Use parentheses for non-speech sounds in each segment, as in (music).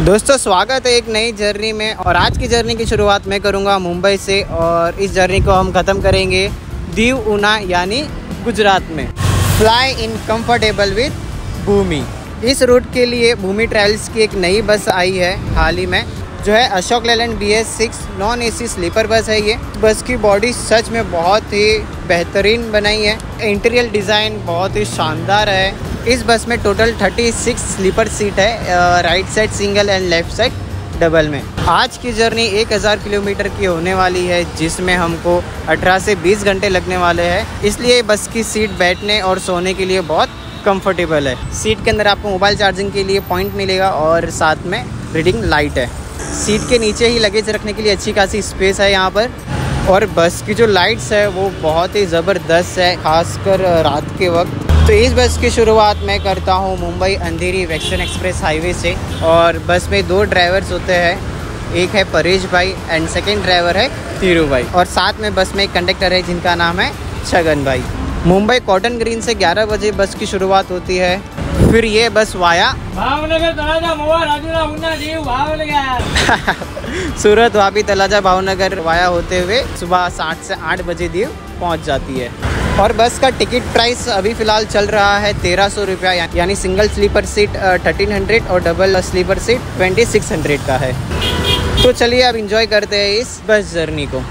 दोस्तों, स्वागत है एक नई जर्नी में और आज की जर्नी की शुरुआत मैं करूँगा मुंबई से और इस जर्नी को हम ख़त्म करेंगे दीव ऊना यानी गुजरात में। Fly in comfortable with Bhumi इस रूट के लिए भूमि ट्रैवल्स की एक नई बस आई है हाल ही में। जो है Ashok Leyland B S six non A C sleeper bus है ये। बस की बॉडी सच में बहुत ही बेहतरीन बनाई है। इंटीरियर डिज़ाइन बहुत ही शानदार है। इस बस में टोटल 36 स्लीपर सीट है right side single and left side double में। आज की जर्नी 1000 किलोमीटर की होने वाली है, जिसमें हमको 18 से 20 घंटे लगने वाले हैं। इसलिए बस की सीट बैठने और सोने के लिए बहुत कंफर्टेबल है। सीट के अंदर आपको मोबाइल चार्जिंग के लिए पॉइंट मिलेगा और साथ में रीडिंग लाइट है। सीट के नीचे ही लगेज रखने के लिए अच्छी खासी स्पेस है यहाँ पर। और बस की जो लाइट्स है, वो बहुत ही ज़बरदस्त है, खासकर रात के वक्त। तो इस बस की शुरुआत मैं करता हूँ मुंबई अंधेरी वेक्सन एक्सप्रेस हाईवे से। और बस में दो ड्राइवर्स होते हैं, एक है परेश भाई एंड सेकेंड ड्राइवर है धीरू भाई। और साथ में बस में एक कंडक्टर है जिनका नाम है छगन भाई। मुंबई कॉटन ग्रीन से 11 बजे बस की शुरुआत होती है। फिर ये bus via. (laughs) Surat Vapi Talaja Bhavnagar via होते हुए सुबह सात से आठ बजे दीव पहुँच जाती है। और बस का टिकट प्राइस अभी फ़िलहाल चल रहा है तेरह सौ रुपया यानी single sleeper seat thirteen hundred और double sleeper seat twenty six hundred का है। तो चलिए अब इंजॉय करते हैं इस बस जर्नी को।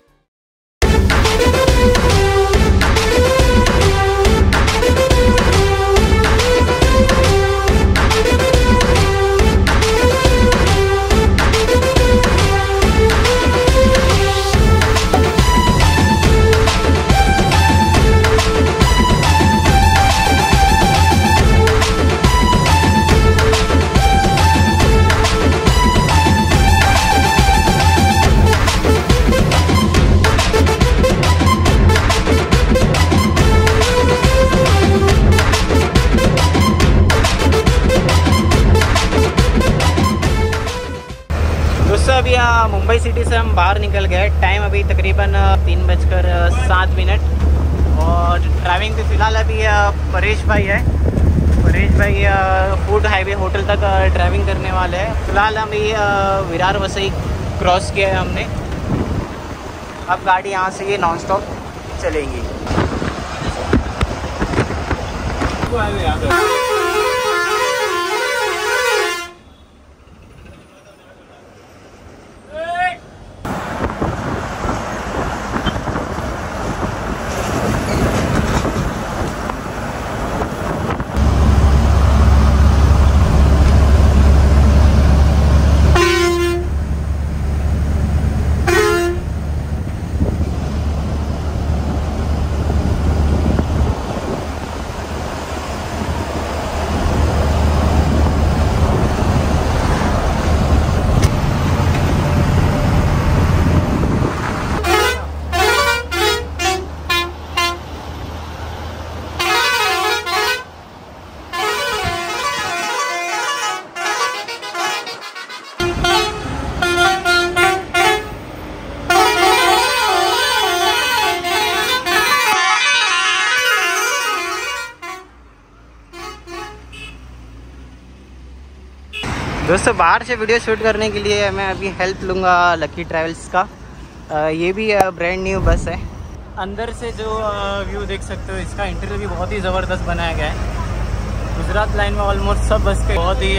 भाई है। परेश भाई फ़ूड हाईवे होटल तक ड्राइविंग करने वाले हैं। फ़िलहाल हम ये विरार वसई क्रॉस किया है हमने। अब गाड़ी यहाँ से ये नॉन स्टॉप चलेंगी। दोस्तों बाहर से वीडियो शूट करने के लिए मैं अभी हेल्प लूँगा लकी ट्रैवल्स का। आ, ये भी ब्रांड न्यू बस है। अंदर से जो व्यू देख सकते हो इसका इंटीरियर भी बहुत ही ज़बरदस्त बनाया गया है। गुजरात लाइन में ऑलमोस्ट सब बस के बहुत ही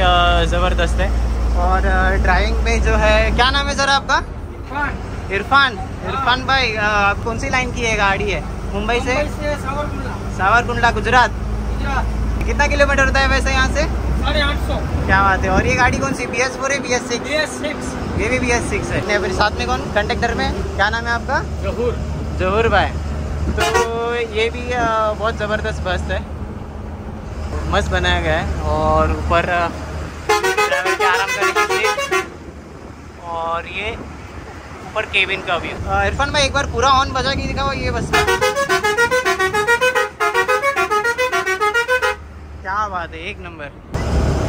ज़बरदस्त है। और ड्राइविंग में जो है क्या नाम है सर आपका? इरफान। इरफान। इरफान भाई आप कौन सी लाइन की है गाड़ी है? मुंबई से? सावरकुंडला। गुजरात। कितना किलोमीटर होता है वैसे यहाँ से? साढ़े आठ सौ। क्या बात है? और ये गाड़ी कौन सी? बी एस फोर है B S six B S six ये भी बी एस सिक्स है। फिर साथ में कौन? कंडक्टर में? क्या नाम है आपका? जहूर। जहूर भाई। तो ये भी बहुत ज़बरदस्त बस है। मस्त बनाया गया है। और ऊपर ड्राइवर के आराम करने की सीट और ये ऊपर केबिन का व्यू इरफान भाई एक बार पूरा ऑन बजा के दिखाओ ये बस बात है एक नंबर।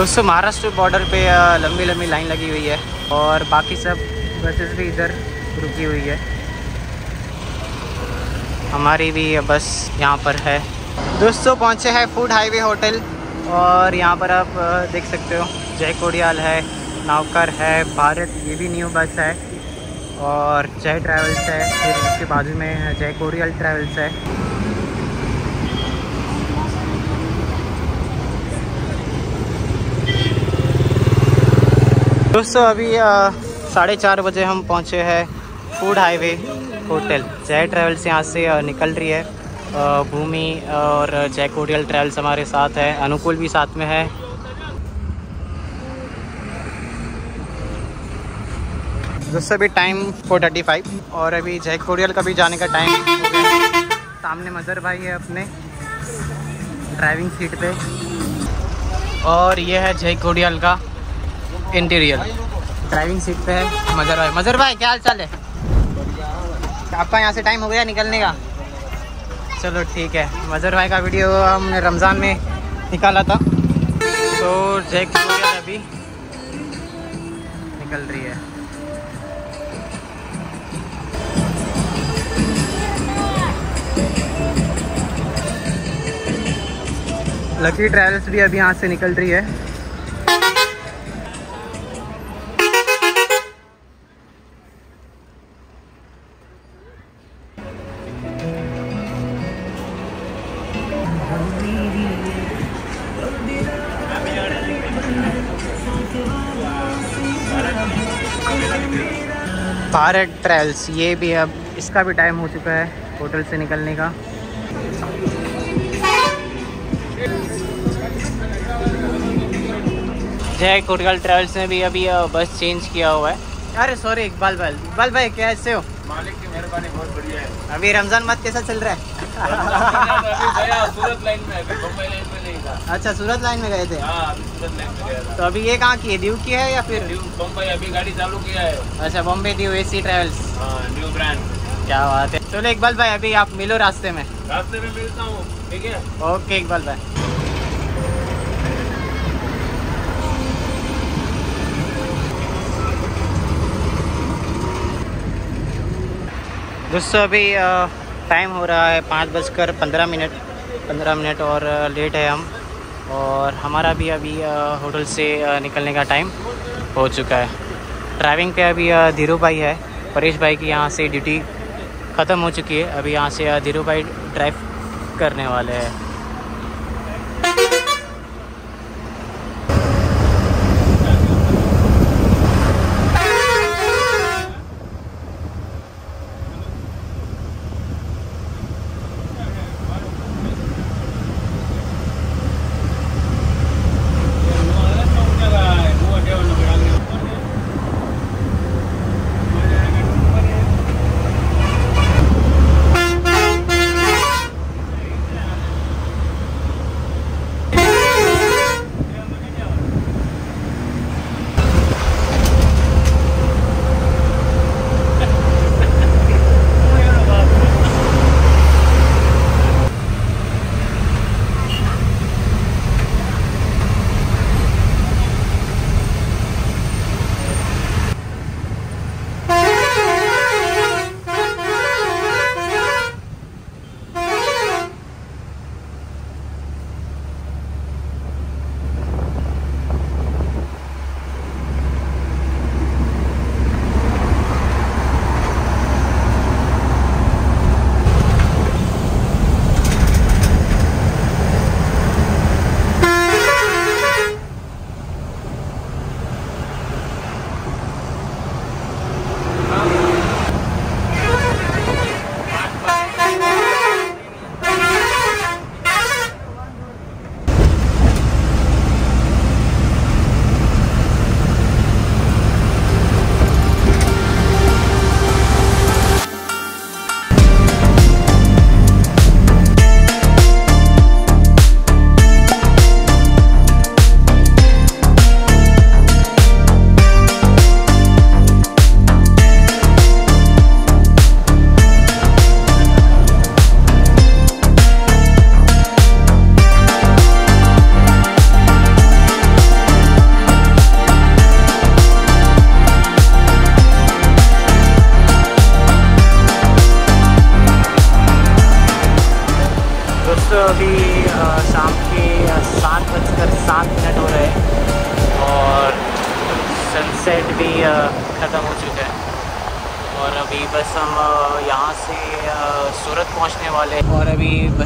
दोस्तों, महाराष्ट्र बॉर्डर पे लंबी लंबी लाइन लगी हुई है और बाकी सब बसेस भी इधर रुकी हुई है। हमारी भी बस यहाँ पर है। दोस्तों, पहुँचे हैं फ़ूड हाईवे होटल और यहाँ पर आप देख सकते हो, जय कोडियाल है नावकर है, भारत, ये भी न्यू बस है और जय ट्रैवल्स है, फिर इसके बाजू में जय कोरियल ट्रैवल्स है। दोस्तों, अभी साढ़े चार बजे हम पहुँचे हैं food highway hotel Jai travels यहाँ से निकल रही है। भूमि और जय कोरियल ट्रैवल्स हमारे साथ है। अनुकूल भी साथ में है। दोस्तों, अभी टाइम फोर थर्टी फाइव और अभी जय कोरियल का भी जाने का टाइम सामने मदर भाई है अपने ड्राइविंग सीट पे। और ये है जय कोरियल का। इंटीरियर ड्राइविंग सीट पे है। मजर भाई मजर भाई, क्या हाल चाल है? आपका यहाँ से टाइम हो गया निकलने का। चलो ठीक है। मजर भाई का वीडियो हमने रमज़ान में निकाला था। तो जैक अभी। निकल रही है। लकी ट्रैवल्स भी अभी यहाँ से निकल रही है। भारत ट्रैवल्स ये भी अब इसका भी टाइम हो चुका है होटल से निकलने का। जय कोटगल ट्रैवल्स ने भी अभी बस चेंज किया हुआ है। अरे सॉरी इकबाल भाई। इकबाल भाई कैसे हो? मालिक की मेहरबानी बहुत बढ़िया है। अभी रमज़ान मत कैसा चल रहा है? अच्छा सूरत लाइन में गए थे? तो अभी ये कहाँ की है? दीव की है या फिर? बम्बई अभी गाड़ी चालू किया है अच्छा Bombay Diu A C travels. New brand क्या बात है। चलो, इकबाल भाई, अभी आप मिलो रास्ते में। रास्ते में मिलता हूँ ठीक है ओके, इकबाल भाई। दोस्तों, अभी टाइम हो रहा है पाँच बजकर पंद्रह मिनट पंद्रह मिनट और लेट है हम। और हमारा भी अभी होटल से निकलने का टाइम हो चुका है। ड्राइविंग पे अभी धीरू भाई है। परेश भाई की यहाँ से ड्यूटी ख़त्म हो चुकी है। अभी यहाँ से धीरू भाई ड्राइव करने वाले हैं।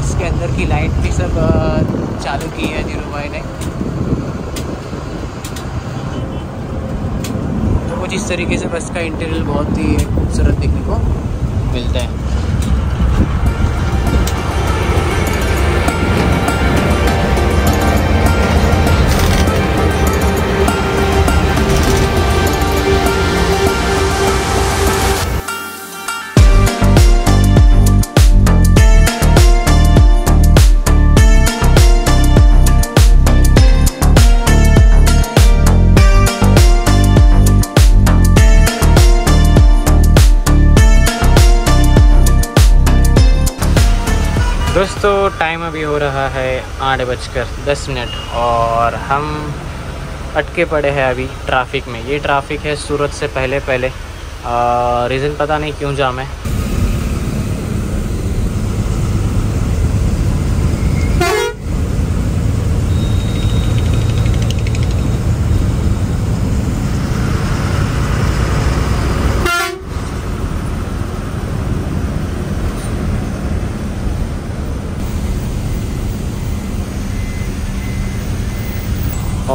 बस के अंदर की लाइट भी सब चालू की है धीरू भाई ने। तो कुछ इस तरीके से बस का इंटीरियर बहुत ही खूबसूरत देखने को मिलता है। दोस्तों टाइम अभी हो रहा है आठ बजकर दस मिनट और हम अटके पड़े हैं अभी ट्रैफ़िक में। ये ट्रैफ़िक है सूरत से पहले पहले रीज़न पता नहीं क्यों जाम है।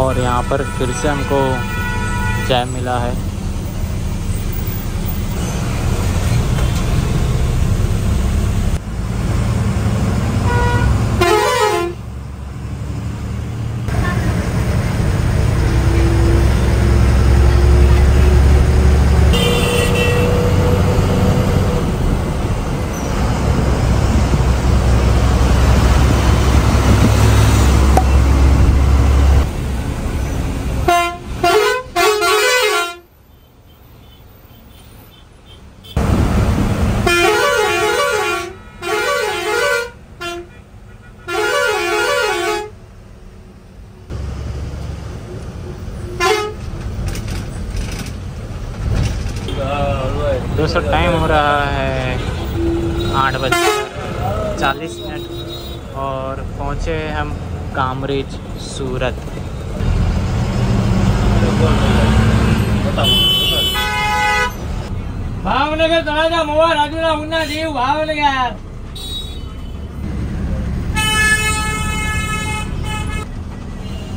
और यहाँ पर फिर से हमको जैम मिला है दोस्तों टाइम हो रहा है आठ बज चालीस मिनट और पहुँचे हम कामरेज सूरत ભાવનગર તળાજા મોવા રાજુલા ઉના જીવ ભાવનગર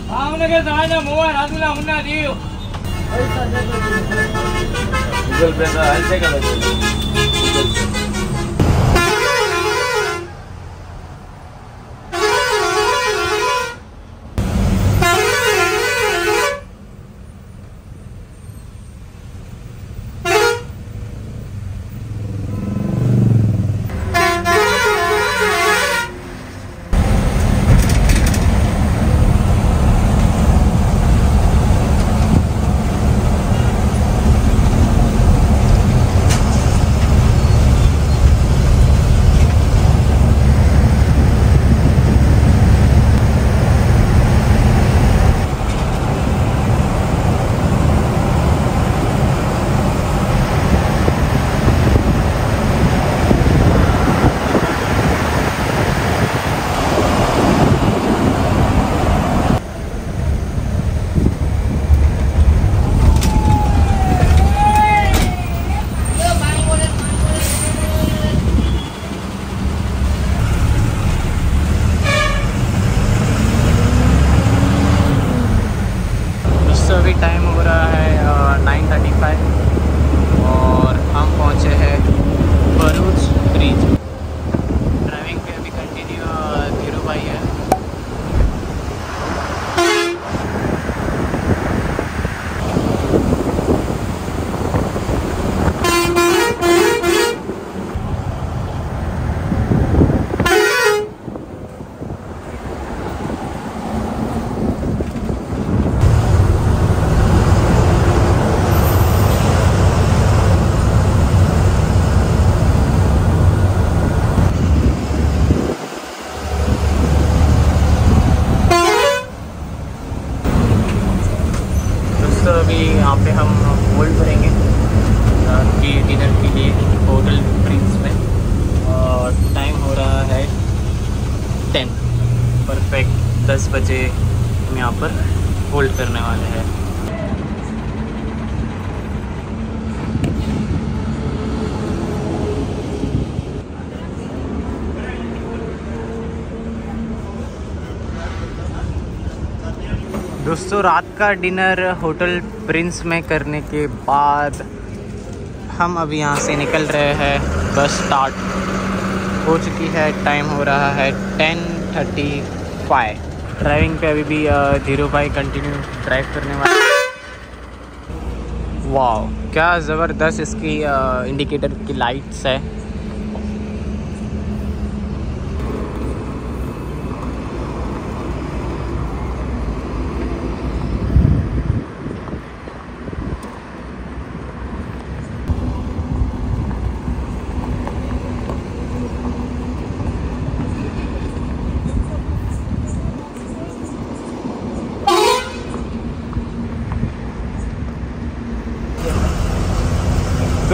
ભાવનગર તળાજા મોવા રાજુલા ઉના જીવ ગૂગલ પે હાલ છે કે दोस्तों, रात का डिनर होटल प्रिंस में करने के बाद हम अभी यहाँ से निकल रहे हैं। बस स्टार्ट हो चुकी है टाइम हो रहा है टेन थर्टी फाइव ड्राइविंग पे अभी भी धीरू भाई कंटिन्यू ड्राइव करने वाले वाह क्या ज़बरदस्त इसकी इंडिकेटर की लाइट्स है।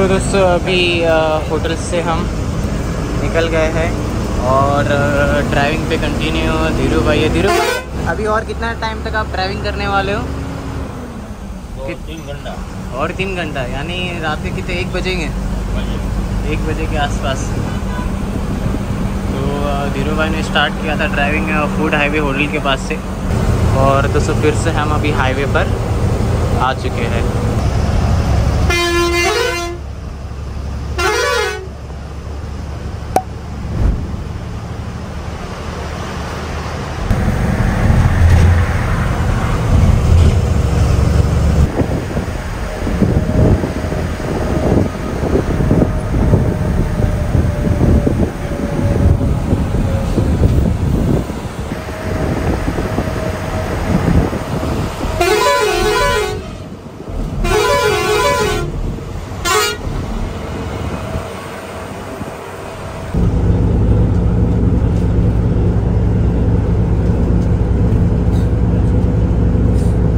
दोस्तों अभी होटल से हम निकल गए हैं और ड्राइविंग पे कंटिन्यू धीरू भाई है। धीरू अभी और कितना टाइम तक आप ड्राइविंग करने वाले हो? तीन घंटा। और तीन घंटा यानी रात के कितने एक बजेंगे? एक बजे के आसपास। तो धीरू भाई ने स्टार्ट किया था ड्राइविंग फ़ूड हाईवे होटल के पास से। और दोस्तों फिर से हम अभी हाईवे पर आ चुके हैं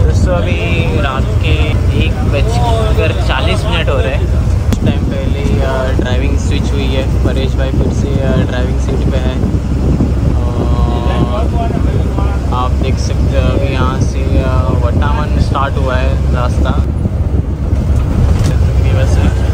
दोस्तों अभी रात के एक बजकर चालीस मिनट हो रहे हैं कुछ टाइम पहले ड्राइविंग स्विच हुई है परेश भाई फिर से ड्राइविंग सीट पे है और आप देख सकते हो अभी यहाँ से वटामन स्टार्ट हुआ है रास्ता की वजह से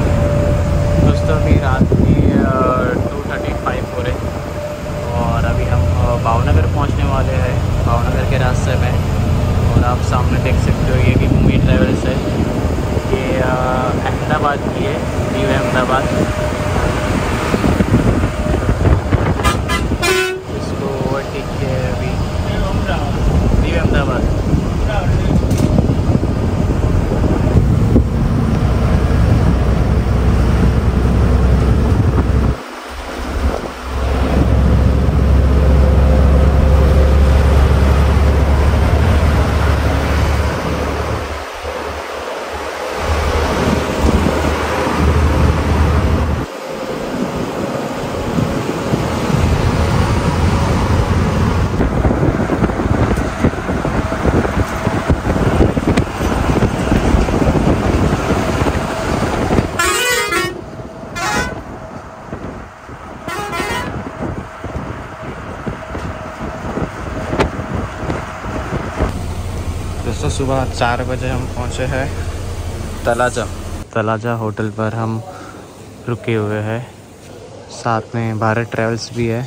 दोस्तों अभी रात की टू थर्टी फाइव हो रहे और अभी हम अ, भावनगर पहुँचने वाले हैं भावनगर के रास्ते में और आप सामने देख सकते हो ये कि मुंबई ट्रेवल्स है। ये अहमदाबाद की है, न्यू अहमदाबाद। इसको ओवरटेक किया है अभी। न्यू अहमदाबाद। सुबह चार बजे हम पहुँचे हैं तलाजा। तलाजा होटल पर हम रुके हुए हैं। साथ में भारत ट्रेवल्स भी है।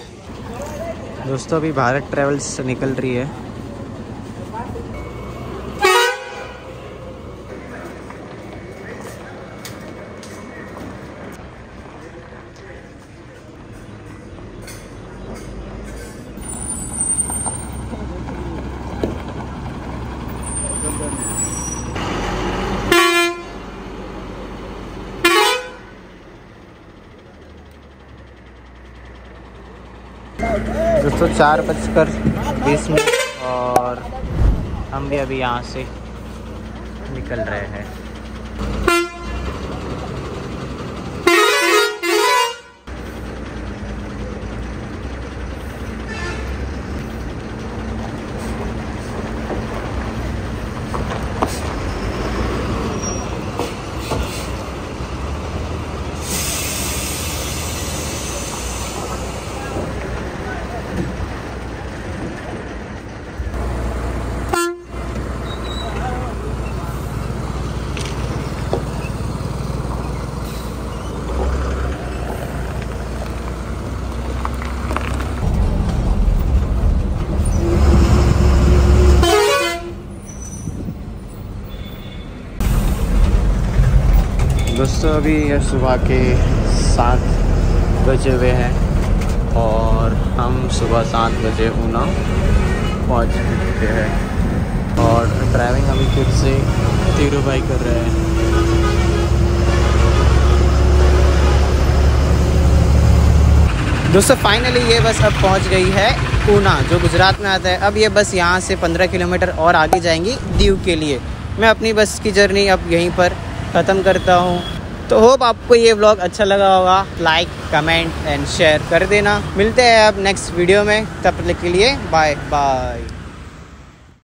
दोस्तों, अभी भारत ट्रेवल्स निकल रही है। दोस्तों चार बजकर बीस मिनट और हम भी अभी यहाँ से निकल रहे हैं। दोस्तों अभी ये सुबह के सात बजे हुए हैं और हम सुबह सात बजे ऊना पहुँच चुके हैं। और ड्राइविंग अभी फिर से धीरू भाई कर रहे हैं। दोस्तों फाइनली ये बस अब पहुँच गई है ऊना, जो गुजरात में आता है। अब ये बस यहाँ से 15 किलोमीटर और आगे जाएँगी दीव के लिए। मैं अपनी बस की जर्नी अब यहीं पर ख़त्म करता हूँ। तो होप आपको ये ब्लॉग अच्छा लगा होगा. लाइक कमेंट एंड शेयर कर देना. मिलते हैं अब नेक्स्ट वीडियो में. तब तक के लिए बाय बाय